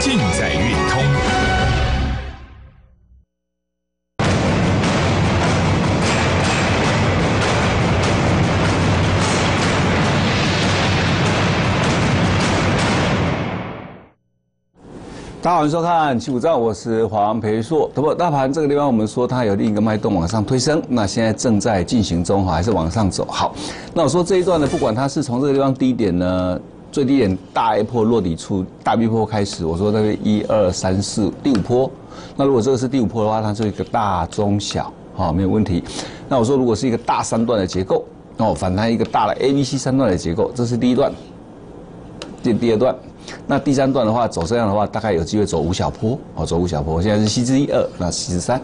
尽在运通。大家好，欢迎收看《七五兆》，我是黄培硕。不过大盘这个地方，我们说它有另一个脉动往上推升，那现在正在进行中哈，还是往上走。好，那我说这一段呢，不管它是从这个地方低点呢，最低点大 A 波落底处大 B 波开始，我说那个一二三四第五波，那如果这个是第五波的话，它是一个大中小，好没有问题。那我说如果是一个大三段的结构，哦，反弹一个大的 A、B、C 三段的结构，这是第一段，这第二段。那第三段的话，走这样的话，大概有机会走五小坡，哦，走五小坡。现在是 C 之一二，那 C 之三。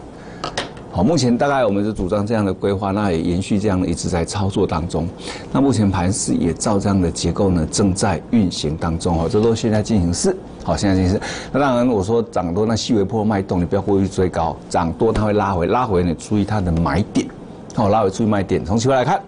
好，目前大概我们是主张这样的规划，那也延续这样的一直在操作当中。那目前盘市也照这样的结构呢，正在运行当中。哦，这都现在进行式。好，现在进行式。那当然，我说涨多那细微波脉动，你不要过于追高。涨多它会拉回，拉回你注意它的买点。好，拉回注意卖点。从期货来看。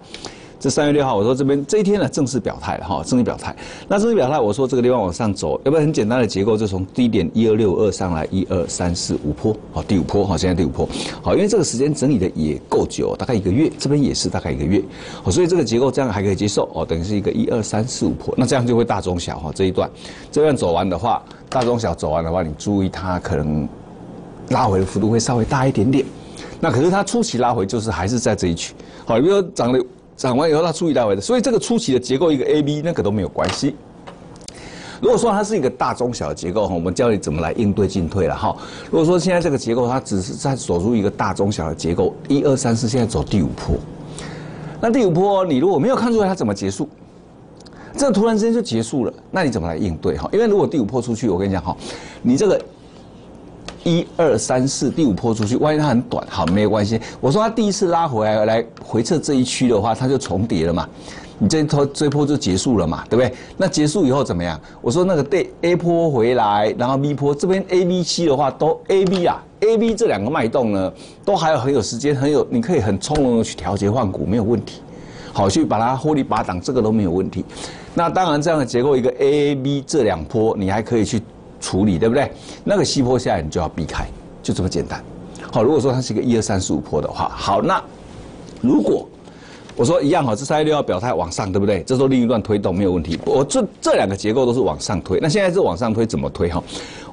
这三月六号，我说这边这一天呢正式表态了哈，正式表态。那正式表态，我说这个地方往上走，要不然很简单的结构，就从低点一二六二上来一二三四五坡，好第五坡，好现在第五坡，好，因为这个时间整理的也够久，大概一个月，这边也是大概一个月，好，所以这个结构这样还可以接受哦，等于是一个一二三四五坡，那这样就会大中小哈这一段，这段走完的话，大中小走完的话，你注意它可能拉回的幅度会稍微大一点点，那可是它初期拉回就是还是在这一区，好，比如说涨了。涨完以后，它注意来回的，所以这个初期的结构一个 A B 那个都没有关系。如果说它是一个大中小的结构哈，我们教你怎么来应对进退了哈。如果说现在这个结构它只是在走出一个大中小的结构，一二三四，现在走第五波，那第五波你如果没有看出来它怎么结束，这突然之间就结束了，那你怎么来应对哈？因为如果第五波出去，我跟你讲哈，你这个。一二三四，第五波出去，万一它很短，好，没有关系。我说它第一次拉回来来回撤这一区的话，它就重叠了嘛，你这波这波就结束了嘛，对不对？那结束以后怎么样？我说那个对 A 波回来，然后 B 波这边 A、B、C 的话，都 A、B 啊，A、B 这两个脉动呢，都还有很有时间，很有你可以很从容的去调节换股，没有问题。好，去把它获利拔档，这个都没有问题。那当然这样的结构，一个 A、A、B 这两波，你还可以去。处理对不对？那个西坡下来你就要避开，就这么简单。好，如果说它是一个一二三四五坡的话，好，那如果我说一样哈，这三六要表态往上，对不对？这时候另一段推动没有问题。我这这两个结构都是往上推，那现在是往上推怎么推哈？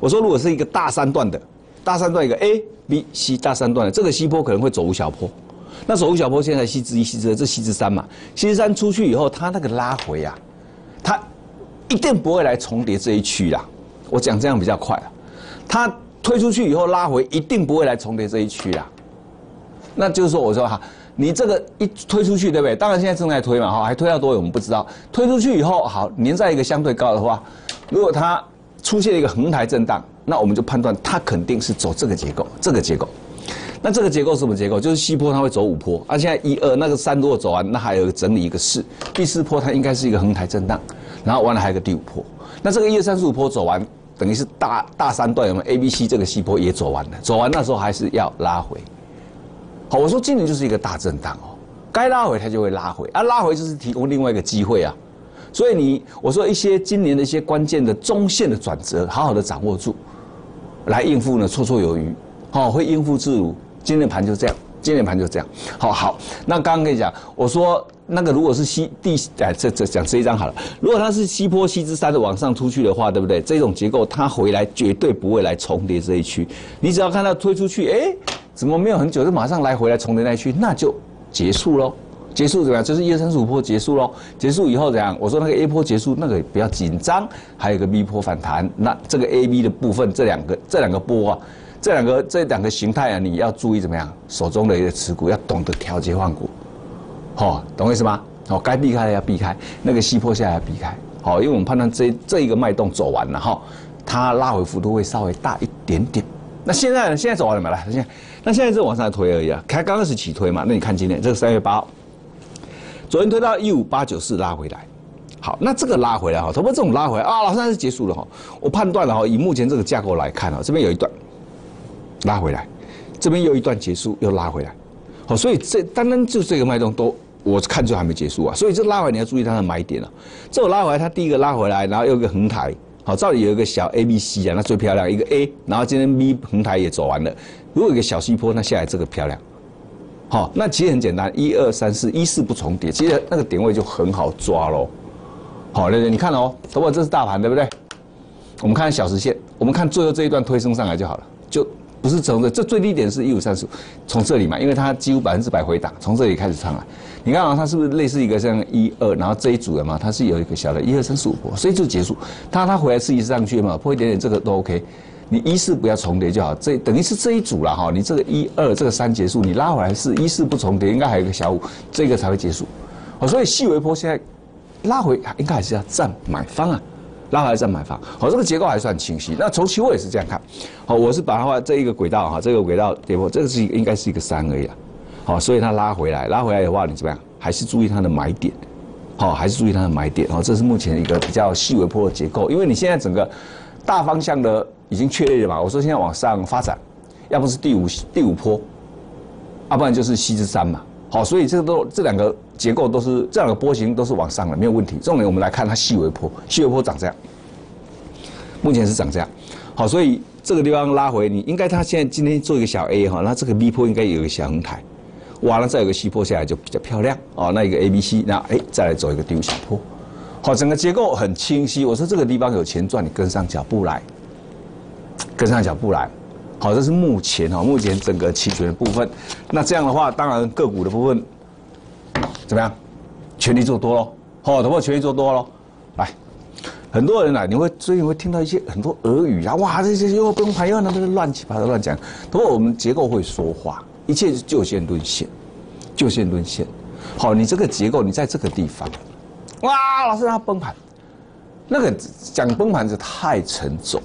我说如果是一个大三段的，大三段一个 A、B、C 大三段的，这个西坡可能会走五小坡。那走五小坡，现在西之一、西之二，这西之三嘛，西之三出去以后，它那个拉回啊，它一定不会来重叠这一区啦。我讲这样比较快啊，它推出去以后拉回，一定不会来重叠这一区啊。那就是说，我说哈，你这个一推出去，对不对？当然现在正在推嘛，哈，还推到多远我们不知道。推出去以后，好，粘在一个相对高的话，如果它出现一个横台震荡，那我们就判断它肯定是走这个结构，这个结构。那这个结构是什么结构？就是西坡它会走五坡，啊，现在一二那个三如果走完，那还有个整理一个四，第四坡它应该是一个横台震荡，然后完了还有个第五坡。那这个一二三四五坡走完，等于是大大三段，有没有 A、B、C 这个西坡也走完了？走完那时候还是要拉回。好，我说今年就是一个大震荡哦，该拉回它就会拉回，啊，拉回就是提供另外一个机会啊。所以你我说一些今年的一些关键的中线的转折，好好的掌握住，来应付呢绰绰有余，好，会应付自如。今年盘就这样。今年盘就这样，好好。那刚刚跟你讲，我说那个如果是西地，哎，这这讲这一张好了。如果它是西坡西之山的往上出去的话，对不对？这种结构它回来绝对不会来重叠这一区。你只要看到推出去，哎，怎么没有很久就马上来回来重叠那一区，那就结束喽。结束怎么样？就是一二三四五坡结束喽。结束以后怎样？我说那个 A 坡结束，那个不要紧张，还有个 B 坡反弹。那这个 A、B 的部分，这两个这两个波啊。这两个这两个形态啊，你要注意怎么样？手中的一个持股要懂得调节换股，好，懂我意思吗？好，该避开的要避开，那个西坡下要避开，好，因为我们判断这这一个脉动走完了哈，它拉回幅度会稍微大一点点。那现在呢？现在走完了没了？现，那现在是往上推而已啊，开刚开始起推嘛。那你看今天这个三月八号，昨天推到一五八九四拉回来，好，那这个拉回来哈，头部这种拉回来啊，老三是结束了哈。我判断了哈，以目前这个架构来看啊，这边有一段。拉回来，这边又一段结束，又拉回来，好，所以这单单就这个脉动都，我看就还没结束啊，所以这拉回你要注意它的买点了。这我拉回来，它第一个拉回来，然后又一个横台，好，照理有一个小 A、B、C 啊，那最漂亮一个 A，然后今天 B 横台也走完了，如果有一个小西坡，那下来这个漂亮。好，那其实很简单，一二三四，一四不重叠，其实那个点位就很好抓喽。好，那你看哦，等会这是大盘对不对？我们看小时线，我们看最后这一段推升上来就好了，就不是从这，这最低点是一五三四，从这里嘛，因为它几乎百分之百回档，从这里开始上来。你看啊，它是不是类似一个像一二，然后这一组的嘛，它是有一个小的一二三四五波，所以就结束。它它回来是一上去嘛，破一点点这个都 OK。你一四不要重叠就好，这等于是这一组了哈。你这个一二这个三结束，你拉回来是一四不重叠，应该还有一个小五，这个才会结束。哦，所以细微波现在拉回应该还是要占买方啊，拉回来占买房。好，这个结构还算清晰。那从期货也是这样看。好，我是把它画这一个轨道哈，这个轨道跌破，这个是应该是一个三而已啊。好，所以它拉回来，拉回来的话，你怎么样？还是注意它的买点。好，还是注意它的买点。哦，这是目前一个比较细微波的结构，因为你现在整个大方向的。已经确立了嘛？我说现在往上发展，要不是第五第五波，要不然就是西之山嘛。好，所以这个都这两个结构都是这两个波形都是往上的，没有问题。重点我们来看它细微波，细微波长这样，目前是长这样。好，所以这个地方拉回，你应该它现在今天做一个小 A 哈，那这个 B 波应该有一个小横台，完了再有个西坡下来就比较漂亮哦。那一个 A B C，那哎再来走一个第五小坡，好，整个结构很清晰。我说这个地方有钱赚，你跟上脚步来。跟上脚步来，好，这是目前哈，目前整个期权的部分。那这样的话，当然个股的部分怎么样？全力做多喽，好，突破全力做多喽。来，很多人啊，你会最近会听到一些很多俄语啊，哇，这些又崩盘又那么乱七八糟乱讲。不过我们结构会说话，一切就线论线，就线论线。好，你这个结构，你在这个地方，哇，老师它崩盘，那个讲崩盘是太沉重。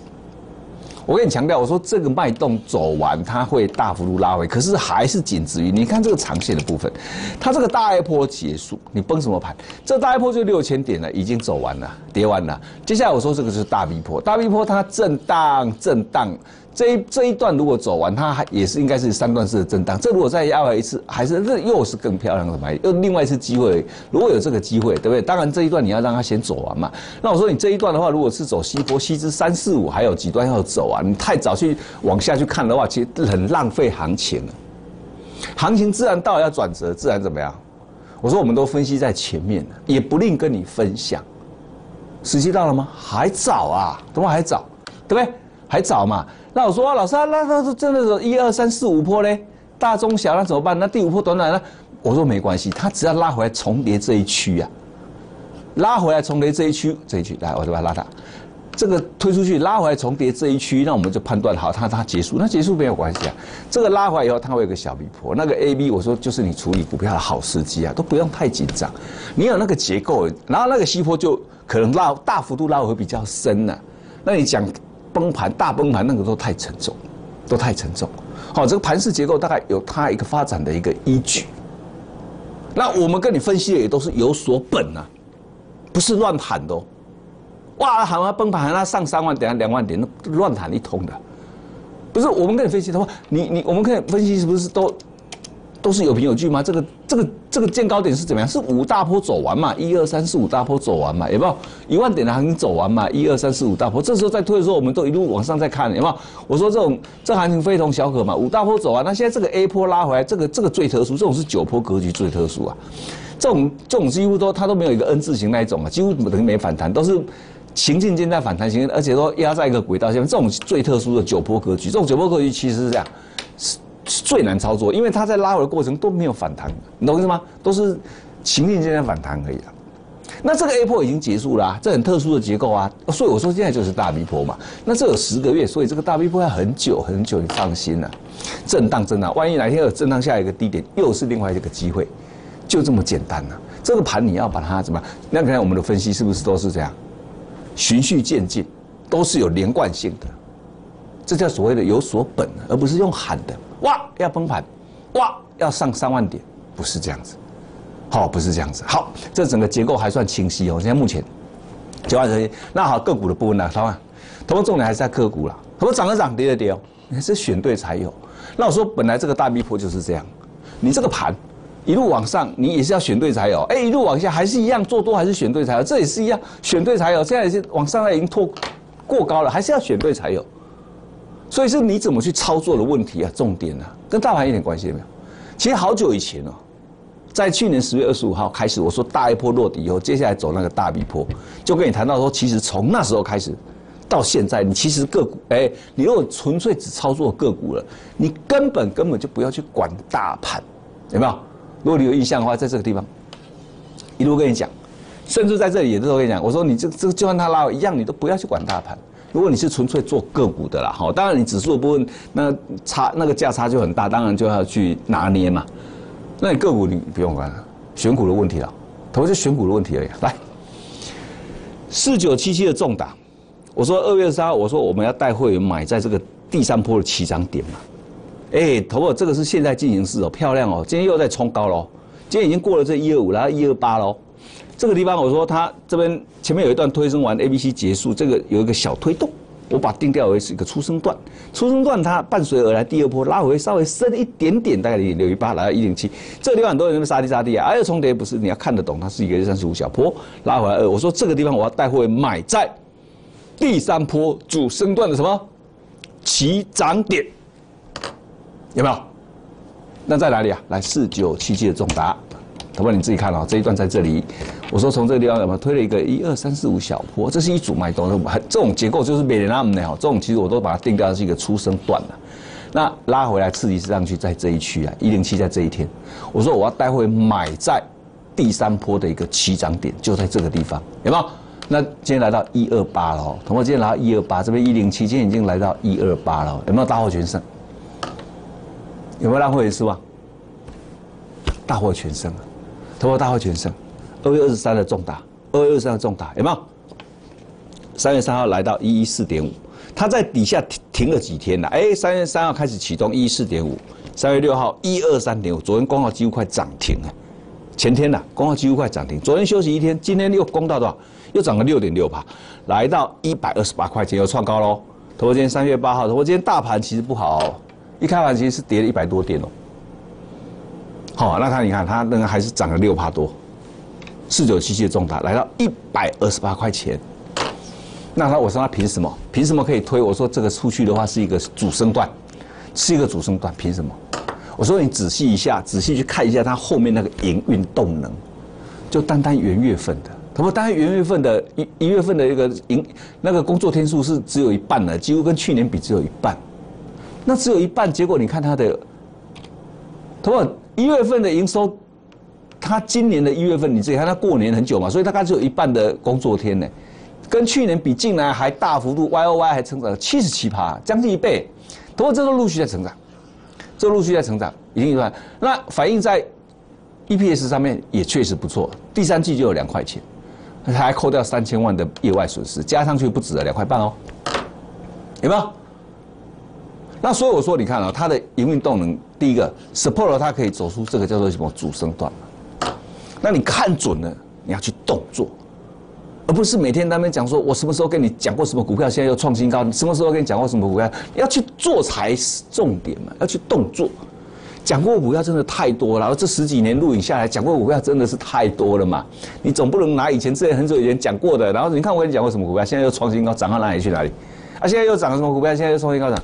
我跟你强调，我说这个脉动走完，它会大幅度拉回，可是还是仅止于你看这个长线的部分，它这个大 A 波结束，你崩什么盘？这大 A 波就六千点了，已经走完了，跌完了。接下来我说这个是大 V 波，大 V 波它震荡震荡。这一这一段如果走完，它还也是应该是三段式的震荡。这如果再压回一次，还是这又是更漂亮的买，又另外一次机会。如果有这个机会，对不对？当然这一段你要让它先走完嘛。那我说你这一段的话，如果是走西坡西之三四五，还有几段要走啊？你太早去往下去看的话，其实很浪费行情了。行情自然到了要转折，自然怎么样？我说我们都分析在前面了，也不吝跟你分享。时机到了吗？还早啊，怎么还早？对不对？还早嘛。那我说老师啊，那那是真的是一二三四五坡嘞，大中小那怎么办？那第五坡短短呢？我说没关系，它只要拉回来重叠这一区啊，拉回来重叠这一区这一区，来我就把它拉大，这个推出去拉回来重叠这一区，那我们就判断好它它结束，那结束没有关系啊。这个拉回来以后，它会有个小 B 坡，那个 A B 我说就是你处理股票的好时机啊，都不用太紧张，你有那个结构，然后那个西坡就可能拉大幅度拉回比较深了，那你讲。崩盘大崩盘那个都太沉重，都太沉重。好，这个盘式结构大概有它一个发展的一个依据。那我们跟你分析的也都是有所本啊，不是乱喊的。哦哇，喊完崩盘喊它上三万点、两万点，乱喊一通的。不是我们跟你分析的话，你你我们可以分析是不是都？都是有凭有据吗？这个这个这个见高点是怎么样？是五大坡走完嘛？一二三四五大坡走完嘛？有没有一万点的行情走完嘛？一二三四五大坡，这时候在推的时候，我们都一路往上在看，有没有？我说这种这行情非同小可嘛，五大坡走完，那现在这个 A 坡拉回来，这个这个最特殊，这种是九坡格局最特殊啊。这种这种几乎都它都没有一个 N 字形那一种啊，几乎等于没反弹，都是行进间在反弹行，而且都压在一个轨道下面。这种最特殊的九坡格局，这种九坡格局其实是这样。最难操作，因为它在拉回的过程都没有反弹，你懂意思吗？都是情境间的反弹而已啊。那这个 A 波已经结束了，这很特殊的结构啊，所以我说现在就是大 B 波嘛。那这有十个月，所以这个大 B 波要很久很久，你放心了。震荡震荡，万一哪天有震荡下一个低点，又是另外一个机会，就这么简单了。这个盘你要把它怎么样？那看我们的分析是不是都是这样？循序渐进，都是有连贯性的。这叫所谓的有所本，而不是用喊的。哇，要崩盘，哇，要上三万点，不是这样子，好，不是这样子。好，这整个结构还算清晰哦。现在目前九万这些，那好，个股的部分呢？好吧，投资重点还是在个股了。投资涨了涨，跌了跌哦，你是选对才有。那我说，本来这个大逼坡就是这样，你这个盘一路往上，你也是要选对才有。哎，一路往下还是一样，做多还是选对才有，这也是一样，选对才有。现在已经往上来已经拓过高了，还是要选对才有。所以是你怎么去操作的问题啊，重点啊，跟大盘一点关系也没有。其实好久以前哦，在去年十月二十五号开始，我说大一波落底以后，接下来走那个大 B 坡，就跟你谈到说，其实从那时候开始到现在，你其实个股，哎，你如果纯粹只操作个股了，你根本根本就不要去管大盘，有没有？如果你有印象的话，在这个地方一路跟你讲，甚至在这里也都跟你讲，我说你这这就算它拉一样，你都不要去管大盘。如果你是纯粹做个股的啦，好，当然你指数的部分那差那个价差就很大，当然就要去拿捏嘛。那你个股你不用管了，选股的问题了，投资选股的问题而已。来，四九七七的重打，我说二月三号，我说我们要带会员买在这个第三波的起涨点嘛。哎，投资这个是现在进行式哦，漂亮哦，今天又在冲高喽，今天已经过了这一二五，然后一二八喽。这个地方我说它这边前面有一段推升完，A、B、C 结束，这个有一个小推动，我把定调为是一个出生段。出生段它伴随而来第二波拉回稍微深一点点，大概零点六一八来到一零七，这个地方很多人那边杀低杀低啊，还有重叠不是你要看得懂，它是一个三十五小坡拉回来二。我说这个地方我要带会买在第三波主升段的什么起涨点，有没有？那在哪里啊？来四九七七的重达。不过你自己看哦，这一段在这里，我说从这个地方有没有推了一个一二三四五小坡，这是一组脉动，很这种结构就是美联那么的哈，这种其实我都把它定调是一个出生段了。那拉回来刺激市上去在这一区啊，一零七在这一天，我说我要待会买在第三波的一个起涨点，就在这个地方，有没有？那今天来到一二八了，同学今天来到一二八，这边一零七，今天已经来到一二八了，有没有大获全胜？有没有让会员失望？大获全胜啊！投破大获全胜，二月二十三的重大，二月二十三的重大有没有？三月三号来到一一四点五，它在底下停停了几天了？哎，三月三号开始启动一一四点五，三月六号一二三点五，昨天光号几乎快涨停了，前天呢光号几乎快涨停，昨天休息一天，今天又攻到多少？又涨了六点六帕，来到一百二十八块钱又创高喽。投破今天三月八号，投破今天大盘其实不好，一开盘其实是跌了一百多点哦。好，那它你看，它那个还是涨了六帕多，四九七七的重达来到一百二十八块钱。那他我说他凭什么？凭什么可以推？我说这个出去的话是一个主升段，是一个主升段，凭什么？我说你仔细一下，仔细去看一下它后面那个营运动能，就单单元月份的，他说单单元月份的一一月份的一个营那个工作天数是只有一半的，几乎跟去年比只有一半。那只有一半，结果你看它的，他说。一月份的营收，他今年的一月份，你自己看，他过年很久嘛，所以大概只有一半的工作天呢，跟去年比，竟然还大幅度 Y O Y 还成长了七十七趴，将近一倍。不过这都陆续在成长，这陆续在成长，已经一段。那反映在 E P S 上面也确实不错，第三季就有两块钱，还扣掉三千万的业外损失，加上去不止了两块半哦，有没有？那所以我说，你看啊，它的营运动能，第一个 support 它可以走出这个叫做什么主升段。那你看准了，你要去动作，而不是每天他们讲说，我什么时候跟你讲过什么股票，现在又创新高，什么时候跟你讲过什么股票，要去做才是重点嘛，要去动作。讲过股票真的太多了，这十几年录影下来，讲过股票真的是太多了嘛。你总不能拿以前之前很久以前讲过的，然后你看我跟你讲过什么股票，现在又创新高，涨到哪里去哪里？啊，现在又涨了什么股票，现在又创新高涨。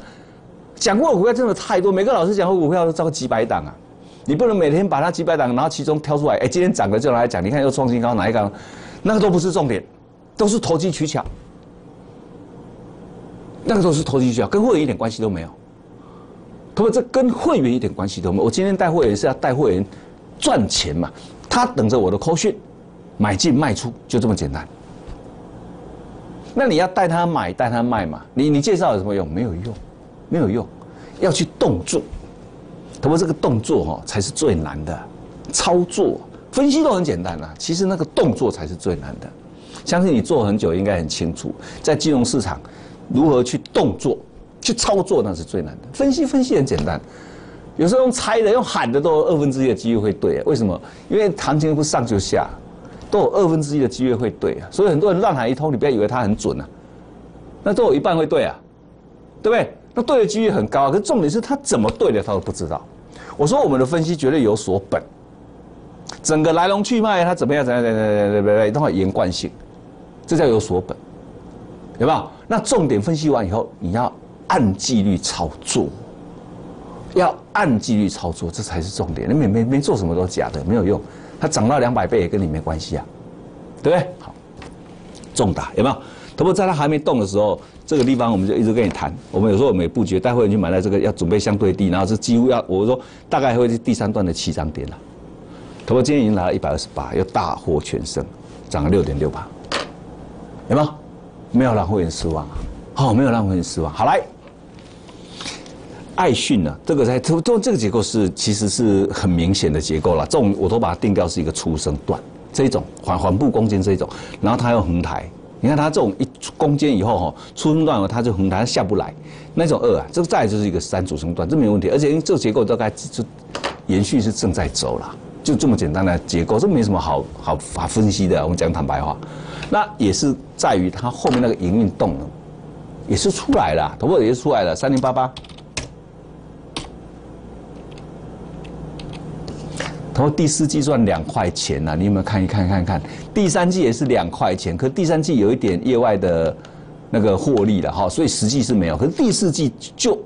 讲过的股票真的太多，每个老师讲过股票都招几百档啊！你不能每天把它几百档，然后其中挑出来，哎，今天涨的就来讲，你看又创新高哪一个？那个都不是重点，都是投机取巧。那个都是投机取巧，跟会员一点关系都没有。不过这跟会员一点关系都没有。我今天带会员是要带会员赚钱嘛，他等着我的扣讯，买进卖出就这么简单。那你要带他买带他卖嘛？你你介绍有什么用？没有用。没有用，要去动作，不过这个动作哈才是最难的，操作分析都很简单啊，其实那个动作才是最难的。相信你做很久，应该很清楚，在金融市场如何去动作、去操作，那是最难的。分析分析很简单，有时候用猜的、用喊的，都有二分之一的机会会对。为什么？因为行情不上就下，都有二分之一的机会会对啊。所以很多人乱喊一通，你不要以为他很准啊，那都有一半会对啊，对不对？那对的几率很高，可是重点是他怎么对的，他都不知道。我说我们的分析绝对有所本，整个来龙去脉他怎么样怎样怎样怎样怎样，都要连贯性，这叫有所本。有没有？那重点分析完以后，你要按纪律操作，要按纪律操作，这才是重点。你没没没做什么都假的，没有用。它涨到两百倍也跟你没关系啊，对不对？好，重打有没有？不过在它还没动的时候，这个地方我们就一直跟你谈。我们有时候我们也布局，待会你去买在这个要准备相对低，然后是几乎要我说大概会是第三段的起涨点了。不过今天已经来了一百二十八，又大获全胜，涨了六点六八，有没有？没有让会员失望啊！好，没有让会员失望。好来，爱讯呢？这个在这这这个结构是其实是很明显的结构了。这种我都把它定调是一个出生段，这种缓缓步攻坚这一种，然后它又横抬。你看它这种一攻坚以后哈，出生段了它就横弹下不来，那种二啊，这个再就是一个三主升段，这没问题。而且因为这个结构大概就延续是正在走了，就这么简单的结构，这没什么好好法分析的。我们讲坦白话。那也是在于它后面那个营运动能，也是出来了，头部也是出来了，三零八八，头第四季赚两块钱呐，你有没有看一看看看？第三季也是两块钱，可第三季有一点业外的那个获利了哈，所以实际是没有，可是第四季就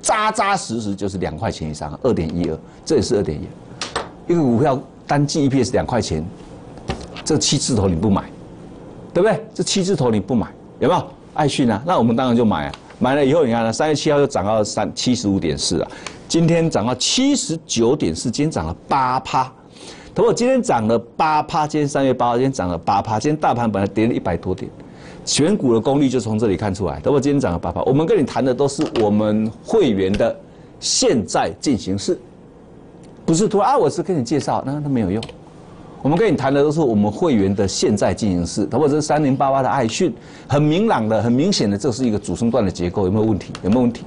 扎扎实实就是两块钱以上，二点一二，这也是二点一，一个股票单季 EPS 两块钱，这七字头你不买？对不对？这七字头你不买有没有？爱讯啊，那我们当然就买啊。买了以后，你看呢，三月七号就涨到三七十五点四啊，今天涨到七十九点四，今天涨了八趴。如果今天涨了八趴，今天三月八号，今天涨了八趴，今天大盘本来跌了一百多点，选股的功力就从这里看出来。如果今天涨了八趴，我们跟你谈的都是我们会员的现在进行式，不是突然啊，我是跟你介绍，那那没有用。我们跟你谈的都是我们会员的现在进行式，或者是三零八八的爱讯，很明朗的、很明显的，这是一个主升段的结构，有没有问题？有没有问题？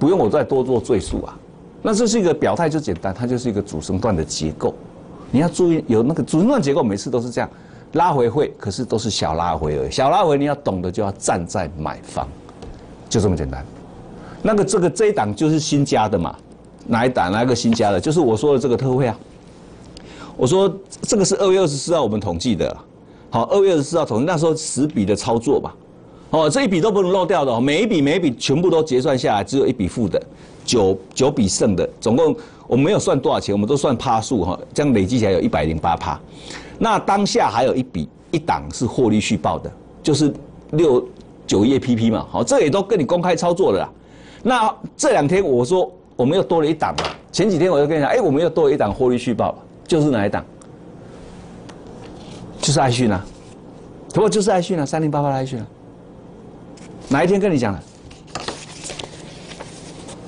不用我再多做赘述啊。那这是一个表态就简单，它就是一个主升段的结构。你要注意，有那个主升段结构，每次都是这样拉回会，可是都是小拉回而已。小拉回你要懂得就要站在买方，就这么简单。那个这个这一档就是新加的嘛？哪一档？哪一个新加的？就是我说的这个特惠啊。我说这个是二月二十四号我们统计的，好，二月二十四号统计那时候十笔的操作吧，哦，这一笔都不能漏掉的，每一笔每一笔全部都结算下来，只有一笔负的，九九笔剩的，总共我们没有算多少钱，我们都算趴数哈，这样累计起来有一百零八趴。那当下还有一笔一档是获利续报的，就是六九页 PP 嘛，好，这也都跟你公开操作了。那这两天我说我们又多了一档，前几天我就跟你讲，哎，我们又多了一档获利续报。就是哪一档？就是爱讯啊，不过就是爱讯啊，三零八八的爱讯啊。哪一天跟你讲的？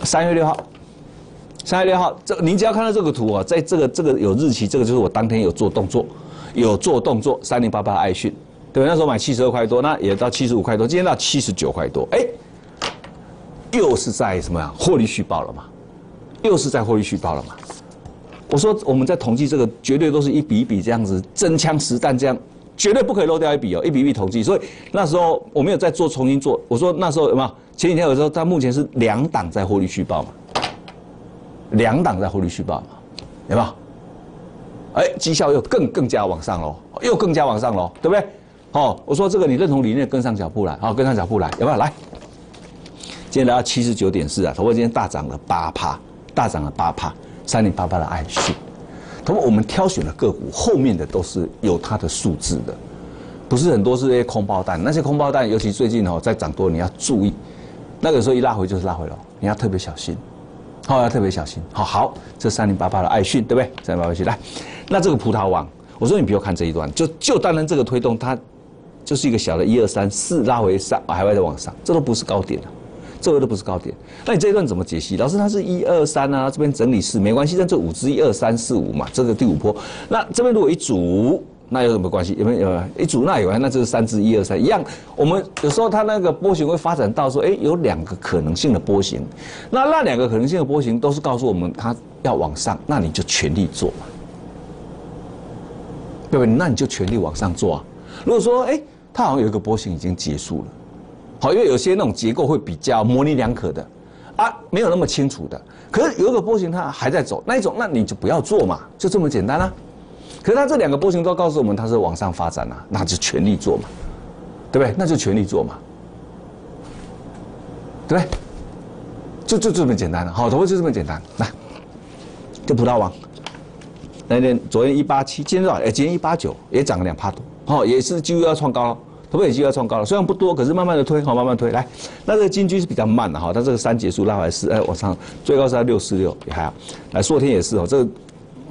三月六号，三月六号，这您只要看到这个图啊，在这个这个有日期，这个就是我当天有做动作，有做动作，三零八八爱讯，对，那时候买七十二块多，那也到七十五块多，今天到七十九块多，哎，又是在什么呀？获利续报了嘛？又是在获利续报了嘛？我说我们在统计这个，绝对都是一笔一笔这样子，真枪实弹这样，绝对不可以漏掉一笔哦，一笔一笔统计。所以那时候我没有再做重新做。我说那时候有没有？前几天有时候，它目前是两档在获利续报嘛，两档在获利续报嘛，有没有？哎，绩效又更更加往上喽，又更加往上喽，对不对？哦，我说这个你认同理念，跟上脚步来，好，跟上脚步来，有没有？来，今天来到七十九点四啊，头发今天大涨了八趴，大涨了八趴。三零八八的爱讯，那么我们挑选的个股后面的都是有它的数字的，不是很多是那些空包弹。那些空包弹，尤其最近哦在涨多，你要注意。那个时候一拉回就是拉回了，你要特别小心，好要特别小心。好好，这三零八八的爱讯对不对？三零八八去来，那这个葡萄网，我说你不要看这一段，就就单单这个推动，它就是一个小的一二三四拉回上，还会再往上，这都不是高点了。这个都不是高点，那你这一段怎么解析？老师，它是一二三啊，这边整理是没关系，但这五只一二三四五嘛，这个第五波。那这边如果一组，那有什么关系？有没有？一组那有啊，那这是三只一二三一样。我们有时候它那个波形会发展到说，哎，有两个可能性的波形，那那两个可能性的波形都是告诉我们它要往上，那你就全力做嘛，对不对？那你就全力往上做啊。如果说，哎，它好像有一个波形已经结束了。好，因为有些那种结构会比较模棱两可的，啊，没有那么清楚的。可是有一个波形它还在走，那一种那你就不要做嘛，就这么简单啦。可是它这两个波形都告诉我们它是往上发展啊，那就全力做嘛。对不对？那就全力做嘛，对不对？就就这么简单了，好，头发就这么简单。来，这葡萄王，那天昨天一八七，今天多少？哎，今天一八九，也涨了两帕多，好，也是几乎要创高了，头发也几乎要创高了，虽然不多，可是慢慢的推，好，慢慢推。来，那这个金居是比较慢的哈，它这个三结束拉回来是，哎，往上最高是在六四六，也还好。来，昨天也是哦，这个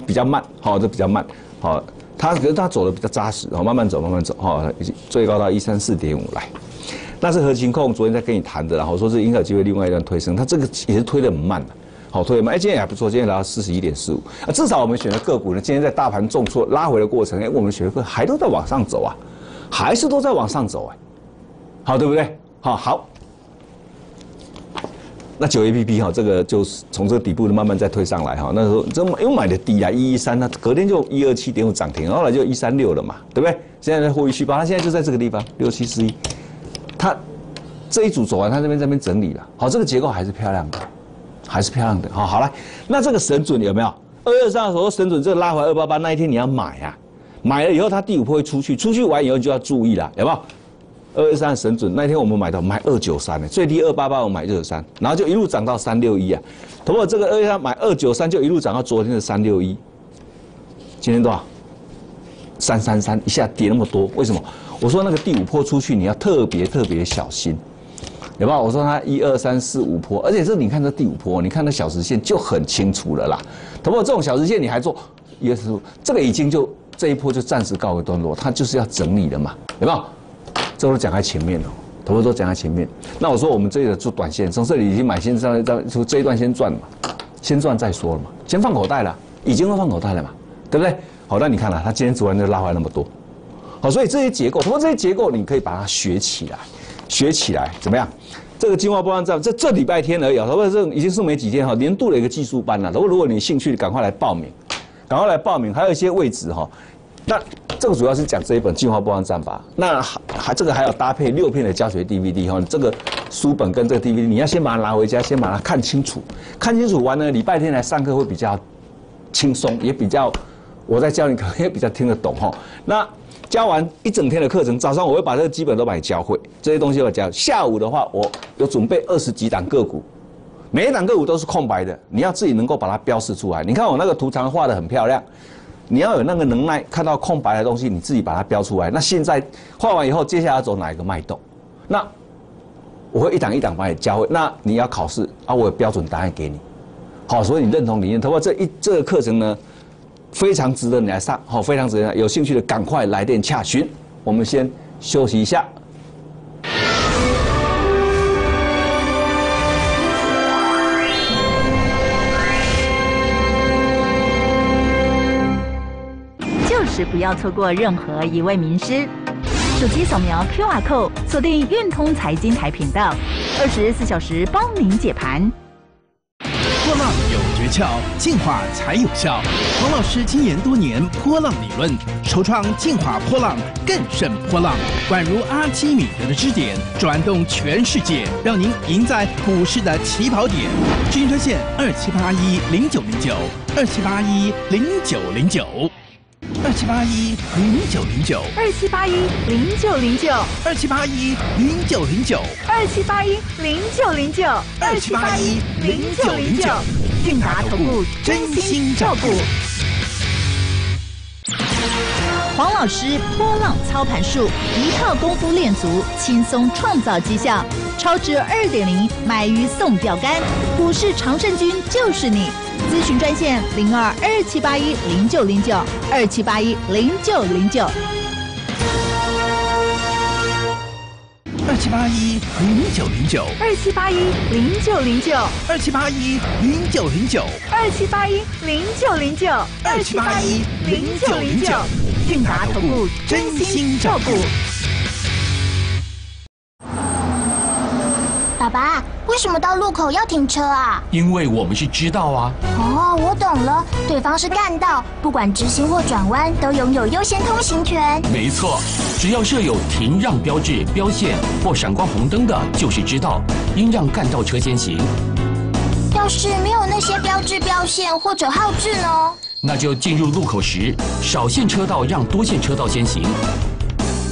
比较慢，好，这比较慢，好，它可是它走的比较扎实，好，慢慢走，慢慢走，好，最高到一三四点五来。那是核心控，昨天在跟你谈的，然后说是应该有机会另外一段推升，它这个也是推的很慢的，好推的慢。哎，今天也还不错，今天来到四十一点四五，啊，至少我们选的个股呢，今天在大盘重挫拉回的过程，哎，我们选的个还都在往上走啊，还是都在往上走哎，好对不对？好好。那九 A P P 哈，这个就是从这个底部慢慢再推上来哈，那时候这么又买的低啊，一一三，那隔天就一二七点五涨停，后来就一三六了嘛，对不对？现在在货一虚报，它现在就在这个地方六七四一。它这一组走完，它这边这边整理了，好，这个结构还是漂亮的，还是漂亮的，好，好了，那这个神准有没有？二二三的时候神准这个拉回二八八那一天你要买啊，买了以后它第五波会出去，出去完以后就要注意了，有没有？二二三神准那天我们买到买二九三的，最低二八八我买二三，然后就一路涨到三六一啊，通过这个二二三买二九三就一路涨到昨天的三六一，今天多少？三三三一下跌那么多，为什么？我说那个第五波出去，你要特别特别小心，有没有？我说它一二三四五波，而且这你看这第五波，你看那小时线就很清楚了啦。不过这种小时线你还做，也是这个已经就这一波就暂时告个段落，它就是要整理的嘛，有没有？这都讲在前面了，头发都讲在前面。那我说我们这里做短线，从这里已经买先上，这从这一段先赚嘛，先赚再说了嘛，先放口袋了，已经都放口袋了嘛，对不对？好，那你看了，它今天昨晚就拉回来那么多。好，所以这些结构，通过这些结构，你可以把它学起来，学起来怎么样？这个金华波浪站，这这礼拜天而已，他说这已经是没几天哈，年度的一个技术班了。如果如果你兴趣，赶快来报名，赶快来报名。还有一些位置哈，那这个主要是讲这一本《进化波浪战法》，那还还这个还要搭配六片的教学 DVD 哈，这个书本跟这个 DVD，你要先把它拿回家，先把它看清楚，看清楚完了，礼拜天来上课会比较轻松，也比较我在教你可能也比较听得懂哈。那教完一整天的课程，早上我会把这个基本都把你教会，这些东西我教。下午的话，我有准备二十几档个股，每一档个股都是空白的，你要自己能够把它标示出来。你看我那个图长画的很漂亮，你要有那个能耐，看到空白的东西，你自己把它标出来。那现在画完以后，接下来走哪一个脉动？那我会一档一档把你教会。那你要考试啊，我有标准答案给你。好，所以你认同理念，通过这一这个课程呢？非常值得你来上，好，非常值得，有兴趣的赶快来电洽询。我们先休息一下。不要错过任何一位名师。手机扫描 Q R code，锁定运通财经台频道，二十四小时帮您解盘。波浪有诀窍，进化才有效。黄老师精研多年波浪理论，首创进化波浪，更胜波浪，宛如阿基米德的支点，转动全世界，让您赢在股市的起跑点。知音专线二七八一零九零九二七八一零九零九二七八一零九零九二七八一零九零九二七八一零九零九二七八一零九零九二七八一零九零九，韵达投顾真心照顾。黄老师波浪操盘术，一套功夫练足，轻松创造绩效。超值二点零，买鱼送钓竿，股市常胜军就是你。咨询专线零二二七八一零九零九二七八一零九零九二七八一零九零九二七八一零九零九二七八一零九零九二七八一零九零九二七八一零九零九，韵达投顾真心照顾。爸爸，为什么到路口要停车啊？因为我们是知道啊。哦，我懂了，对方是干道，不管直行或转弯都拥有优先通行权。没错，只要设有停让标志、标线或闪光红灯的，就是知道，应让干道车先行。要是没有那些标志、标线或者号志呢？那就进入路口时，少线车道让多线车道先行。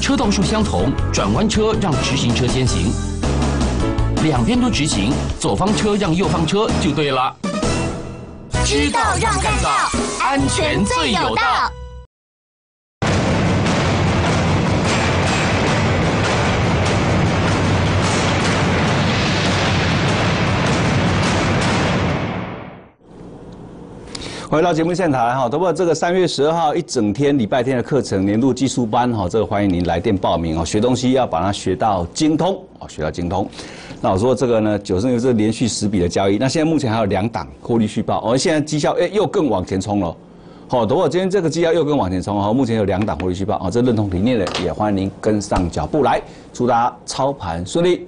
车道数相同，转弯车让直行车先行，两边都直行，左方车让右方车就对了。知道让干道，安全最有道。回到节目现场来哈，不过这个三月十二号一整天礼拜天的课程年度技术班哈，这个欢迎您来电报名哦。学东西要把它学到精通哦，学到精通。那我说这个呢，九胜又是连续十笔的交易，那现在目前还有两档获利续报，而现在绩效哎又更往前冲了。好，等我今天这个绩效又更往前冲哈，目前有两档获利续报啊，这认同理念的也欢迎您跟上脚步来，祝大家操盘顺利。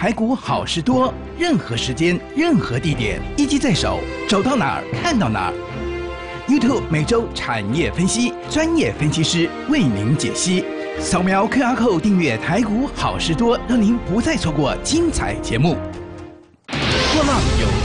台股好事多，任何时间、任何地点，一机在手，走到哪儿看到哪儿。YouTube 每周产业分析，专业分析师为您解析。扫描 QR 码订阅台股好事多，让您不再错过精彩节目。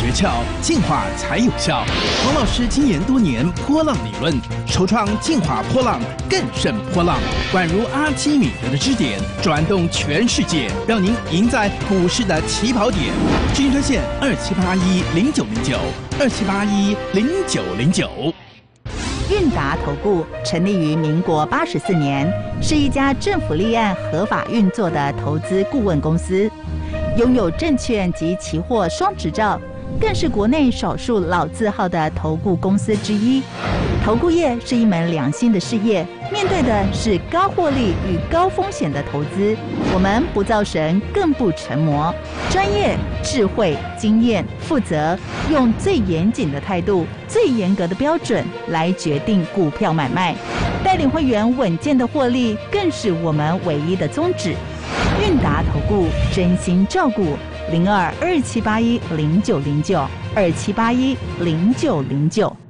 诀窍，进化才有效。黄老师精研多年波浪理论，首创进化波浪更胜波浪，宛如阿基米德的支点，转动全世界，让您赢在股市的起跑点。咨询专线二七八一零九零九二七八一零九零九。韵达投顾成立于民国八十四年，是一家政府立案合法运作的投资顾问公司。拥有证券及期货双执照，更是国内少数老字号的投顾公司之一。投顾业是一门良心的事业，面对的是高获利与高风险的投资。我们不造神，更不成魔，专业、智慧、经验、负责，用最严谨的态度、最严格的标准来决定股票买卖，带领会员稳健的获利，更是我们唯一的宗旨。韵达投顾真心照顾，零二二七八一零九零九二七八一零九零九。